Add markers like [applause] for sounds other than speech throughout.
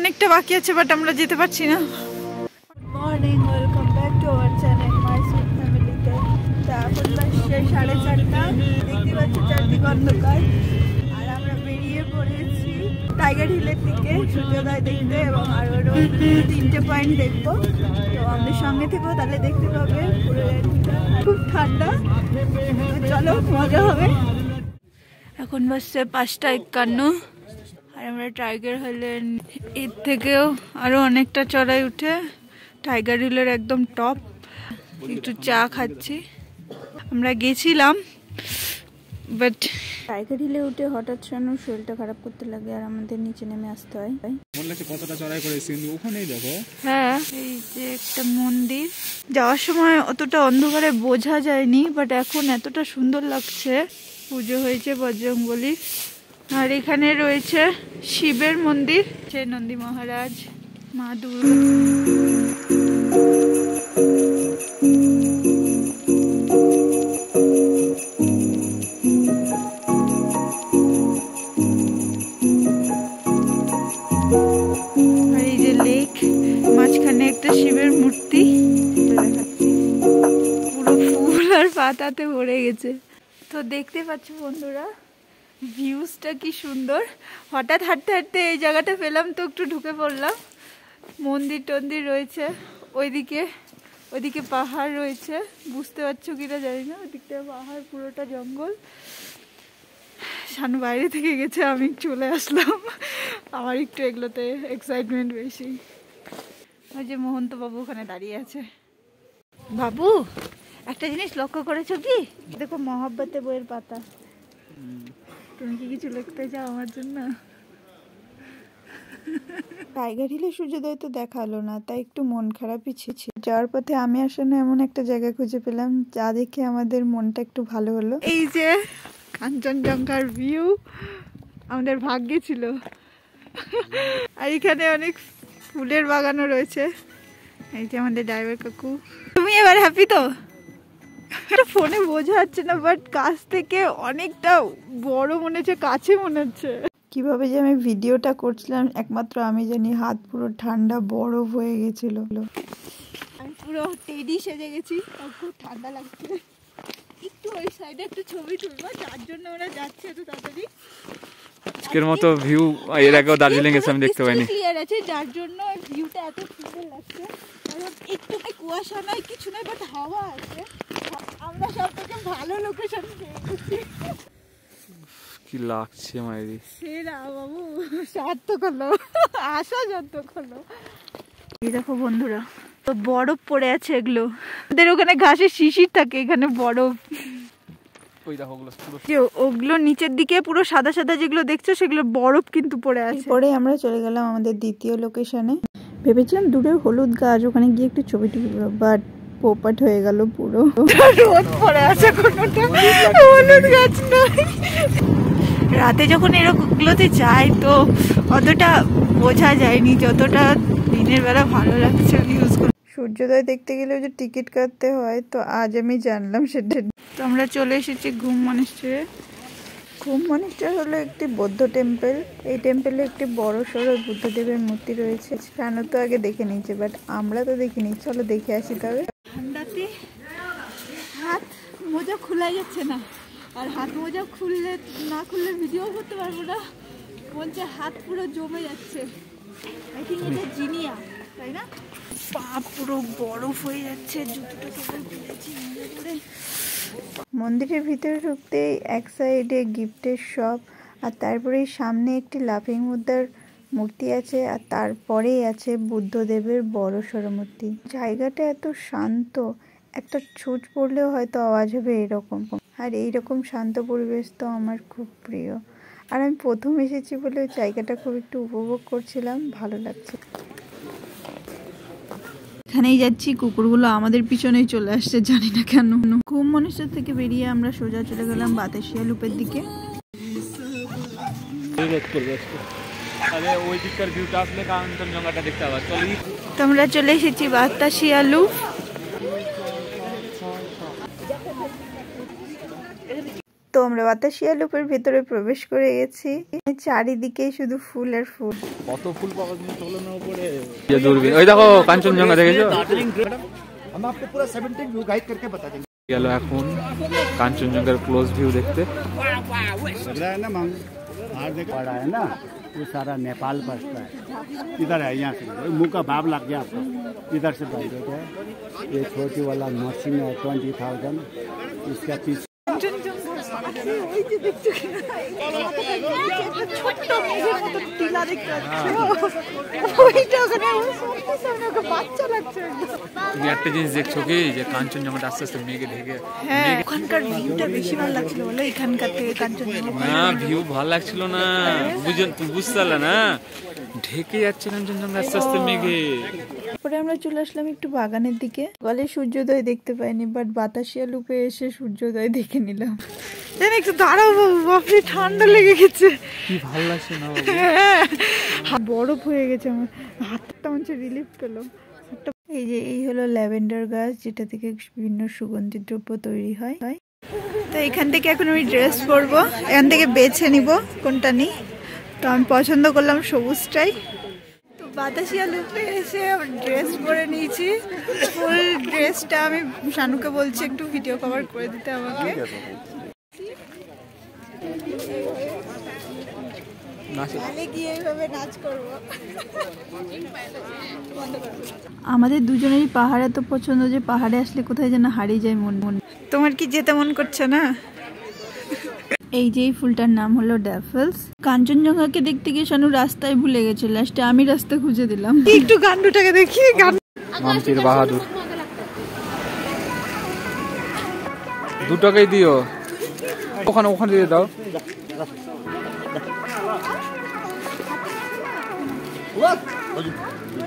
অনেকটা বাকি আছে বাট আমরা যেতে পারছি না। Morning welcome back to our channel my sweet ফ্যামিলিতে তা। এখন বাজছে সাড়ে চারটা। দেখতে পাচ্ছি চারদিক অন্ধকার। আর আমরা বেরিয়ে পড়েছি টাইগার হিলের দিকে সূর্যোদয় দেখতে এবং আরও তিনটে পয়েন্ট দেখব। তো আমাদের সঙ্গে থেকেও তাহলে দেখতে পাবে খুব ঠান্ডা। চলো মজা হবে। এখন বাজছে পাঁচটা একান্ন। আর আমরা টাইগার হিলের এর থেকেও আরও অনেকটা চড়াই উঠে। টাইগার হিলের একদম টপ একটু চা খাচ্ছি। আমরা গেছিলাম বাট টাইগার হিলে উঠে হঠাৎ শানুর শরীরটা খারাপ করতে লাগে আর আমাদের নিচে নেমে আসতে হয়। কতটা চড়াই করেছি? ওখানেই দেখো। হ্যাঁ এই যে একটা মন্দির। যাওয়ার সময় অতটা অন্ধকারে বোঝা যায়নি বাট এখন এতটা সুন্দর লাগছে। পুজো হয়েছে বজরংবলী আর এখানে রয়েছে শিবের মন্দির সে নন্দী মহারাজ, মা দুর্গা। যে লেক, মাঝখানে একটা শিবের মূর্তি পুরো পাতাতে ভরে গেছে। তো দেখতে পাচ্ছ বন্ধুরা ভিউজটা কি সুন্দর। হঠাৎ হাঁটতে হাঁটতে এই জায়গাটা পেলাম তো একটু ঢুকে পড়লাম। মন্দির টন্দির রয়েছে, ওইদিকে ওইদিকে পাহাড় রয়েছে। বুঝতে পারছ কিনা জানি না, ওইদিকটা পাহাড় পুরোটা জঙ্গল। শানু বাইরে থেকে গেছে, আমি চলে আসলাম। আমার একটু এগুলোতে এক্সাইটমেন্ট বেশি। ওই যে মোহন্ত বাবু ওখানে দাঁড়িয়ে আছে। বাবু, একটা জিনিস লক্ষ্য করেছ কি? দেখো মহাব্বতে বইয়ের পাতা। তুমি কি কিছু লিখতে চাও আমার জন্য? টাইগার হিলে সূর্যোদয় তো দেখাল না তাই একটু মন খারাপই ছিল যাওয়ার পথে আমি আসলে এমন একটা জায়গা খুঁজে পেলাম যা দেখে আমাদের মনটা একটু ভালো হলো। এই যে কাঞ্চনজঙ্ঘার ভিউ আমাদের ভাগ্যে ছিল। আর এখানে অনেক ফুলের বাগানও রয়েছে। এই যে আমাদের ড্রাইভার কাকু। তুমি এবার হ্যাপি তো? ফোনে বোঝা যাচ্ছে না বাট কাছ থেকে অনেকটা বড় মনে হচ্ছে কাছে মনে হচ্ছে। কীভাবে যে আমি ভিডিওটা করছিলাম একমাত্র আমি জানি হাত পুরো ঠান্ডা বরফ হয়ে গেছিল। আমি পুরো টেডি সেজে গেছি খুব ঠান্ডা লাগছে। একটু ওই সাইডে একটু ছবি তুলবো যার জন্য ওরা যাচ্ছে এত তাড়াতাড়ি। আজকের মতো ভিউ এর আগেও দার্জিলিং এসে আমি দেখতে পাইনি। ক্লিয়ার আছে যার জন্য ভিউটা এত সুন্দর লাগছে। একটু কুয়াশা নয় কিছু নয় বাট হাওয়া আছে। আমরা সব থেকে ভালো লোকেশন কি লাগছে মায়েরি সেরা বাবু সার্থক হলো আশা সার্থক হলো এই দেখো বন্ধুরা তো বরফ পড়ে আছে এগুলো। ওদের ওখানে ঘাসে শিশির থাকে এখানে বরফ। ওগুলো নিচের দিকে পুরো সাদা সাদা যেগুলো দেখছ সেগুলো বরফ কিন্তু পড়ে আছে। পরে আমরা চলে গেলাম আমাদের দ্বিতীয় লোকেশনে ভেবেছিলাম দূরে হলুদ গাছ ওখানে গিয়ে একটু ছবি টবি বাট পোপাট হয়ে গেল পুরো। রোদ পড়ে আছে কোনোটা। হলুদ গাছ নয়। রাতে যখন এরকমগুলোতে যাই তো অতটা বোঝা যায়নি যতটা দিনের বেলা ভালো লাগছে ইউজ করে। সূর্যোদয় দেখতে গেলেও যে টিকিট কাটতে হয় তো আজ আমি জানলাম সেটা। তো আমরা চলে এসেছি ঘুম মনেস্টারে মনেস্টার হলো একটি বৌদ্ধ টেম্পল এই টেম্পলে একটি বড় সড়ো বুদ্ধদেবের মূর্তি রয়েছে। কেন তো আগে দেখে নিয়েছে বাট আমরা তো দেখিনি। চলো দেখে আসি তবে। ঠান্ডাতে হাত মোজা খোলা যাচ্ছে না। আর হাত মোজা খুললে, না খুললে ভিডিও করতে পারব না। বলছে হাত পুরো জমে যাচ্ছে। আই থিঙ্ক এটা জিনিয়া, তাই না? পা পুরো বরফ হয়ে যাচ্ছে মন্দিরের ভিতরে ঢুকতেই এক সাইডে গিফটের শপ আর তারপরেই সামনে একটি লাফিং মুদ্রার মূর্তি আছে, আর তারপরেই আছে বুদ্ধদেবের বড় সড়ো মূর্তি। জায়গাটা এত শান্ত, একটা ছুট পড়লেও হয়তো আওয়াজ হবে এরকম। আর এইরকম শান্ত পরিবেশ তো আমার খুব প্রিয়। আর আমি প্রথম এসেছি বলে জায়গাটা খুব একটু উপভোগ করছিলাম, ভালো লাগছে। এখানেই যাচ্ছি, কুকুরগুলো আমাদের পিছনেই চলে আসছে, জানি না কেন। ঘুম মনুষ্য থেকে বেরিয়ে আমরা সোজা চলে গেলাম বাতাসিয়া লুপের দিকে। তাহলে ওই দিককার ভিউটা আসলে কাঞ্চনজঙ্ঘাটা দেখতে পাবা চল তো আমরা চলে এসেছি বাতাসিয়া লুপ। তো আমরা বাতাসিয়া লুপের ভেতরে প্রবেশ করে গেছি চারিদিকে শুধু ফুল আর ফুল কত ফুল পাওয়া যায় চলো না উপরে দূরবীন ওই দেখো কাঞ্চনজঙ্ঘা দেখেছো हम आपको पूरा 17 व्यू गाइड करके बता देंगे গেল এখন কাঞ্চনজঙ্ঘার ক্লোজ ভিউ দেখতে लग रहा है ना हम बाहर देख पड़ा है ना वो सारा नेपाल बसता है इधर है यहाँ से मुंह का भाव लग गया आपको इधर से बैठ गए ये छोटी वाला मशीन है ट्वेंटी थाउजेंड इसका पीछे ছোট্ট মেঘের মতো টিলা দেখতে ওইটা ওখানে আমার সামনে সামনে ওকে বাচ্চা লাগছে তুমি একটা জিনিস দেখছ কি? যে কাঞ্চনজঙ্ঘাটা আস্তে আস্তে মেঘে ঢেকে হ্যাঁ ওখানকার ভিউটা বেশি ভালো লাগছিল বলো? এখানকার থেকে কাঞ্চনজঙ্ঘা না ভিউ ভালো লাগছিল। না। বুঝো তুমি বুঝতে পারলে না। ঢেকে যাচ্ছে কাঞ্চনজঙ্ঘা আস্তে আস্তে মেঘে। পরে আমরা চলে আসলাম একটু বাগানের দিকে। গলে সূর্যোদয় দেখতে পাইনি বাট বাতাসিয়া লুপে এসে সূর্যোদয় দেখে নিলাম। জানি একটু দাঁড়াও বাবু বাপরে ঠান্ডা লেগে গেছে। কি ভালো লাগছে না হ্যাঁ, বরফ হয়ে গেছে আমার। হাতটা মনে রিলিফ পেলাম। এই যে এই হলো ল্যাভেন্ডার গাছ যেটা থেকে বিভিন্ন সুগন্ধি দ্রব্য তৈরি হয়। তো এখান থেকে এখন আমি ড্রেস পরবো। এখান থেকে বেছে নিব কোনটা নিই। তো আমি পছন্দ করলাম সবুজটাই। বাতাসিয়া লুপে এসে ড্রেস পরে নিয়েছি। ফুল ড্রেসটা আমি শানুকে বলছি একটু ভিডিও কভার করে দিতে আমাকে। আমাদের দুজনেরই পাহাড় এত পছন্দ যে পাহাড়ে আসলে কোথায় যেন হারিয়ে যায় মন মন। তোমার কি যেতে মন করছে না? এই যে এই ফুলটার নাম হলো ড্যাফেলস। কাঞ্চনজঙ্ঘাকে দেখতে গিয়ে শানু রাস্তায় ভুলে গেছে। লাস্টে আমি রাস্তা খুঁজে দিলাম। একটু গান্ডুটাকে দেখি গান বাহাদুর। দুটাকেই দিও। ওখানে ওখানে দিয়ে দাও।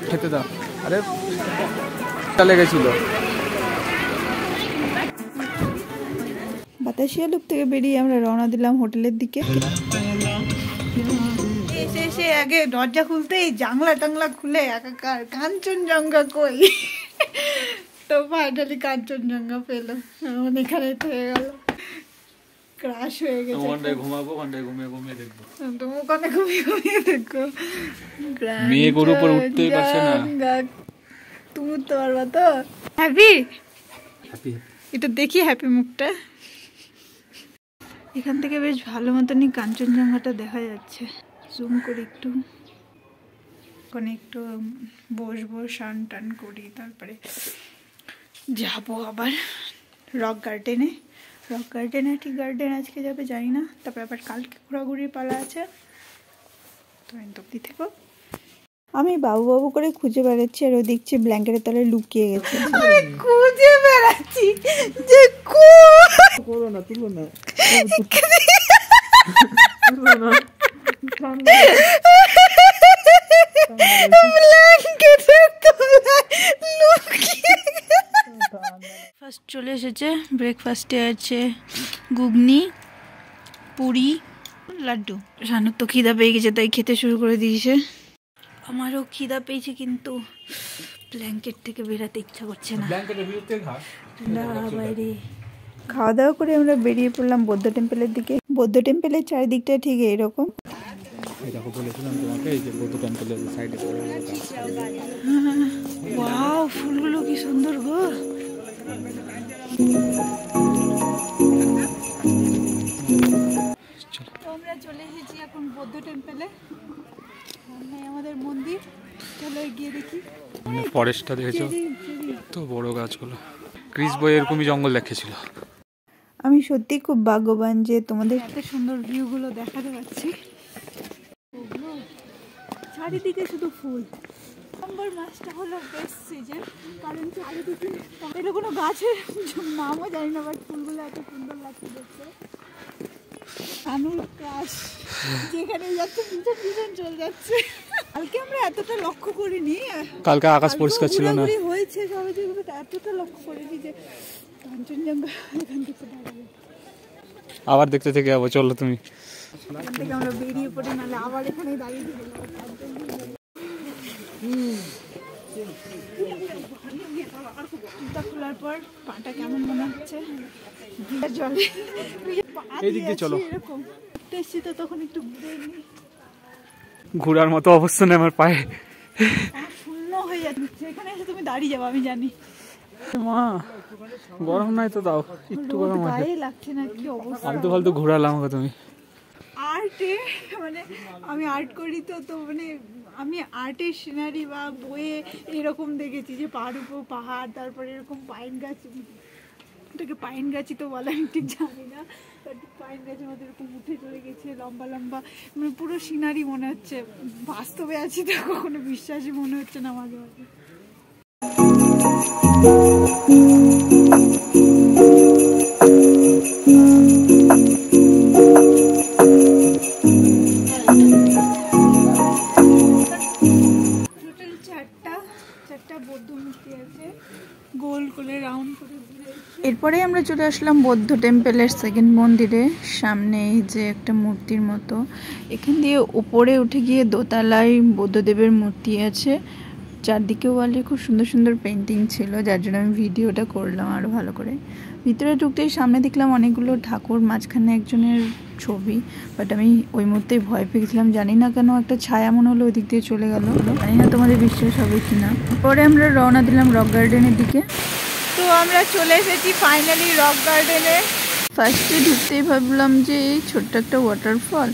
খেতে দাও। আরে লেগেছিল। বাতাসিয়া লুপ থেকে বেরিয়ে আমরা রওনা দিলাম হোটেলের দিকে। এসে এসে আগে দরজা খুলতেই জানলা টাংলা খুলে একাকার কাঞ্চনজঙ্ঘা কই? তো ফাইনালি কাঞ্চনজঙ্ঘা পেল। আমার এখানে থেকে গেল। ক্রাশ হয়ে গেছে ওখানটায় ঘুমাবো ওখানটায় ঘুমিয়ে ঘুমিয়ে দেখব। তো ওখানে ঘুমিয়ে ঘুমিয়ে দেখো। মেঘ ওর উপর উঠতেই পারছে না। তুমি উঠতে পারবা তো? হ্যাপি এটা দেখি হ্যাপি মুখটা। এখান থেকে বেশ ভালো মতনই কাঞ্চনজঙ্ঘাটা দেখা যাচ্ছে। জুম করে একটু। ওখানে একটু বসবো, স্নান টান করি, তারপরে যাব আবার রক গার্ডেনে রক গার্ডেনে ঠিক গার্ডেন আজকে যাবে জানি না, তারপরে আবার কালকে ঘোরাঘুরির পালা আছে। তো অব্দি থেকো। আমি বাবু বাবু করে খুঁজে বেড়াচ্ছি আর ও দেখছি ব্ল্যাঙ্কেটের তলায় লুকিয়ে গেছে। আমি খুঁজে বেড়াচ্ছি? যে কো করো না তুলো না। ফার্স্ট চলে এসেছে ব্রেকফাস্টে আছে ঘুগনি পুরি লাড্ডু। শানুর তো খিদা পেয়ে গেছে তাই খেতে শুরু করে দিয়েছে। আমারও খিদা পেয়েছে কিন্তু ব্ল্যাঙ্কেট থেকে বেরাতে ইচ্ছা করছে না। বাইরে। খাওয়া দাওয়া করে আমরা বেরিয়ে পড়লাম বৌদ্ধ টেম্পলের দিকে। বৌদ্ধ টেম্পলের চারিদিকটা ঠিক এরকম। এই দেখো বলেছিলাম তোমাকে এই যে বৌদ্ধ টেম্পলের সাইডে ওয়াও ফুলগুলো কি সুন্দর গো। তো আমরা চলে এসেছি এখন বৌদ্ধ টেম্পলে। সামনে আমাদের মন্দির। চলো এগিয়ে দেখি। ফরেস্টটা দেখেছ? তো বড় গাছগুলো। ক্রিস বই এরকমই জঙ্গল দেখেছিল আমি সত্যি খুব ভাগ্যবান যে তোমাদের এত সুন্দর ভিউগুলো দেখাতে পাচ্ছি। চারিদিকে শুধু ফুল। ডিসেম্বর মাসটা হলো বেস্ট সিজন কারণ চারিদিকে এটা কোনো গাছের নামও জানি না বাট ফুলগুলো এত সুন্দর লাগছে দেখতে। আনুর ক্রাশ যেখানে যাচ্ছে পিছন পিছন চলে যাচ্ছে। কালকে আমরা এতটা লক্ষ্য করিনি। কালকে আকাশ পরিষ্কার ছিল না। হয়েছে সবাই এতটা লক্ষ্য করিনি যে কাঞ্চনজঙ্ঘা এখান থেকে আবার দেখতে থেকে যাব চলো তুমি। আমরা বেরিয়ে পড়ি নাহলে আবার এখানে দাঁড়িয়ে খোলার পর পাটা কেমন মনে হচ্ছে? জলে চলো। এরকম। তো তখন একটু ঘোরার মতো অবস্থা নেই আমার পায়ে। শূন্য হয়ে যাচ্ছে। এখানে এসে তুমি দাঁড়িয়ে যাব আমি জানি। মা গরম নাই তো দাও একটু গরম আছে। লাগছে না কি অবস্থা? ফালতু ফালতু ঘোরালাম আমাকে তুমি। আর্টে মানে আমি আর্ট করি তো তো মানে আমি আর্টের সিনারি বা বইয়ে এরকম দেখেছি যে পাহাড় উপর পাহাড় তারপরে এরকম পাইন গাছ পাইন গাছই তো বলে আমি ঠিক জানি না। পাইন গাছের মধ্যে এরকম উঠে চলে গেছে, লম্বা লম্বা। মানে পুরো সিনারি মনে হচ্ছে। বাস্তবে আছি তো কখনো বিশ্বাসই মনে হচ্ছে না মাঝে মাঝে। এরপরে আমরা চলে আসলাম বৌদ্ধ টেম্পলের সেকেন্ড মন্দিরে, সামনে এই যে একটা মূর্তির মতো। এখান দিয়ে উপরে উঠে গিয়ে দোতলায় বৌদ্ধদেবের মূর্তি আছে। চারদিকে ওয়ালে খুব সুন্দর সুন্দর পেন্টিং ছিল, যার জন্য আমি ভিডিওটা করলাম আরও ভালো করে। ভিতরে ঢুকতেই সামনে দেখলাম অনেকগুলো ঠাকুর, মাঝখানে একজনের ছবি বাট আমি ওই মুহূর্তেই ভয় পেয়ে গেছিলাম। জানি না কেন একটা ছায়া মনে হলো ওই দিক দিয়ে চলে গেল। জানি না তোমাদের বিশ্বাস হবে কিনা। পরে আমরা রওনা দিলাম রক গার্ডেনের দিকে। আমরা চলে এসেছি ফাইনালি রক গার্ডেনে ফার্স্টে ঢুকতেই ভাবলাম যে এই ছোট্ট একটা ওয়াটারফল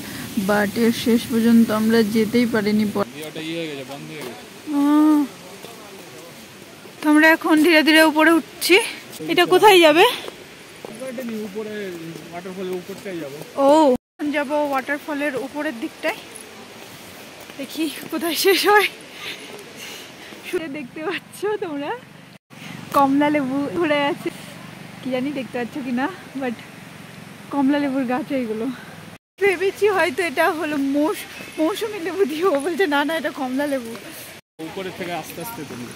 বাট এর শেষ পর্যন্ত আমরা যেতেই পারিনি ইয়ে হয়ে গেছে বন্ধ হয়ে গেছে। আহ, তো আমরা এখন ধীরে ধীরে উপরে উঠছি। এটা কোথায় যাবে? উপরে ওয়াটারফলের উপরটাই ও এখন যাব ওয়াটারফলের উপরের দিকটায়। দেখি কোথায় শেষ হয়। শুনে দেখতে পাচ্ছ তোমরা? কমলা লেবু ধরে আছে কি জানি দেখতে পাচ্ছ কি না বাট কমলা লেবুর গাছ এইগুলো। ভেবেছি হয়তো এটা হলো মৌস মৌসুমি লেবু দিয়ে ও বলছে না না এটা কমলা লেবু। উপরে থেকে আস্তে আস্তে তুমি।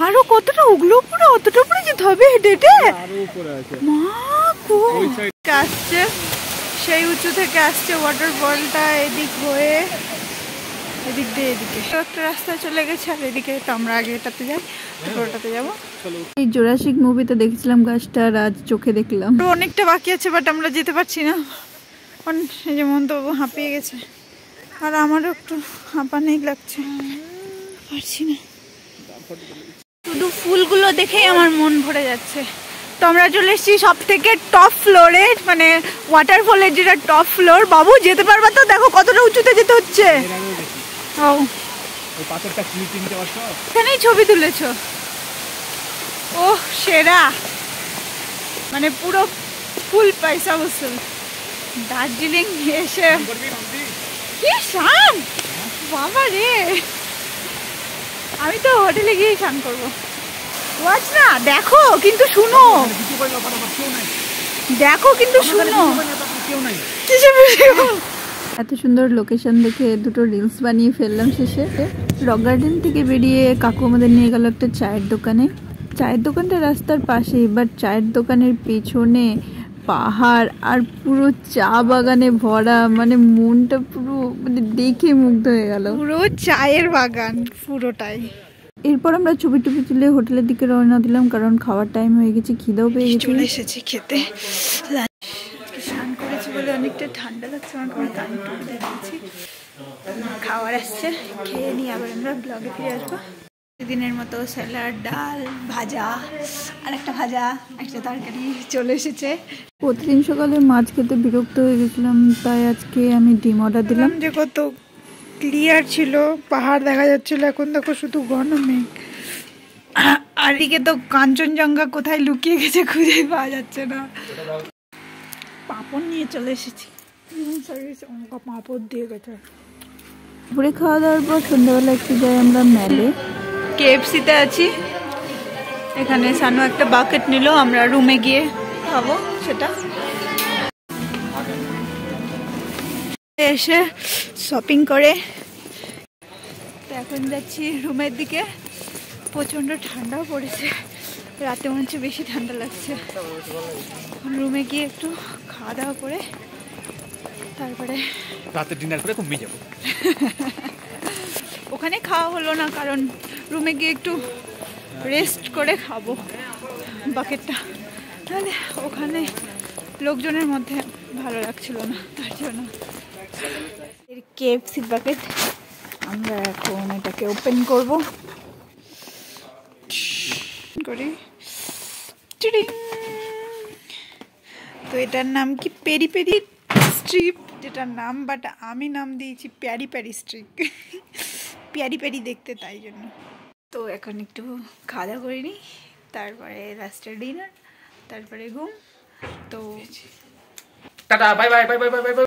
আরও কতটা ওগুলো পুরো অতটা উপরে যেতে হবে হেঁটে হেঁটে আরও উপরে আছে। মা side- আসছে সেই উঁচু থেকে আসছে ওয়াটার ওয়াটারফলটা এদিক হয়ে। এদিক দিয়ে এদিকে। একটা রাস্তা চলে গেছে আর এদিকে তো আমরা আগে এটাতে যাই ওটাতে যাব। এই জোরাসিক মুভিতে দেখেছিলাম গাছটা আর আজ চোখে দেখলাম। অনেকটা বাকি আছে বাট আমরা যেতে পারছি না। যেমন তো হাঁপিয়ে গেছে। আর আমারও একটু হাঁপানেই লাগছে। পারছি না। শুধু ফুলগুলো দেখেই আমার মন ভরে যাচ্ছে। তো আমরা চলে এসেছি সব থেকে টপ ফ্লোরে মানে ওয়াটারফলের যেটা টপ ফ্লোর বাবু যেতে পারবা তো? দেখো কতটা উঁচুতে যেতে হচ্ছে। ওই পাথরটা কি কিনতে পারছ? এখানেই ছবি তুলেছ। ও সেরা। মানে পুরো ফুল পয়সা বসুল দার্জিলিং এসে কি শান? বাবা রে। আমি তো হোটেলে গিয়ে স্নান করব। ওয়াচ না দেখো কিন্তু শুনো। দেখো কিন্তু শুনো। video? এত সুন্দর লোকেশন দেখে দুটো রিলস বানিয়ে ফেললাম শেষে। রক গার্ডেন থেকে বেরিয়ে কাকু আমাদের নিয়ে গেল একটা চায়ের দোকানে। চায়ের দোকানটা রাস্তার পাশেই বাট চায়ের দোকানের পেছনে পাহাড় আর পুরো চা বাগানে ভরা মানে মনটা পুরো মানে দেখে মুগ্ধ হয়ে গেল। পুরো চায়ের বাগান পুরোটাই। এরপর আমরা ছবি টুপি তুলে হোটেলের দিকে রওনা দিলাম কারণ খাওয়ার টাইম হয়ে গেছে খিদেও পেয়ে গেছে। চলে এসেছি খেতে। ঠান্ডা লাগছে আমার কারণ কান টুপি দিয়েছি খাবার আসছে খেয়ে নিয়ে আবার আমরা ব্লগে ফিরে আসব দিনের মতো স্যালাড ডাল ভাজা আর একটা ভাজা একটা তরকারি চলে এসেছে প্রতিদিন সকালে মাছ খেতে বিরক্ত হয়ে গেছিলাম তাই আজকে আমি ডিম অর্ডার দিলাম। যে কত ক্লিয়ার ছিল পাহাড় দেখা যাচ্ছিল এখন দেখো শুধু ঘন মেঘ। আর এদিকে তো কাঞ্চনজঙ্ঘা কোথায় লুকিয়ে গেছে খুঁজে পাওয়া যাচ্ছে না। পাঁপড় নিয়ে চলে এসেছি। সার্ভিস পাঁপড় দিয়ে গেছে দুপুরে খাওয়া দাওয়ার পর সন্ধ্যাবেলা একটু যাই আমরা মেলে কেএফসিতে আছি। এখানে সানু একটা বাকেট নিল, আমরা রুমে গিয়ে খাব সেটা। এসে শপিং করে। এখন যাচ্ছি রুমের দিকে। প্রচণ্ড ঠান্ডাও পড়েছে। রাতে মনে হচ্ছে বেশি ঠান্ডা লাগছে। রুমে গিয়ে একটু খাওয়া দাওয়া করে তারপরে? রাতে ডিনার করে ঘুমিয়ে যাব। [laughs] ওখানে খাওয়া হলো না কারণ রুমে গিয়ে একটু রেস্ট করে খাব বাকেটটা তাহলে ওখানে লোকজনের মধ্যে ভালো লাগছিল না তার জন্য। এর কেএফসি বাকেট আমরা এখন এটাকে ওপেন করব। করি। তো এটার নাম কি? Peri peri strip. যেটার নাম বাট আমি নাম দিয়েছি প্যারি প্যারি স্ট্রিক। প্যারি প্যারি দেখতে তাই জন্য। তো এখন একটু খাওয়া দাওয়া করে নিই, তারপরে লাস্টের ডিনার তারপরে ঘুম, তো tata bye bye bye bye bye bye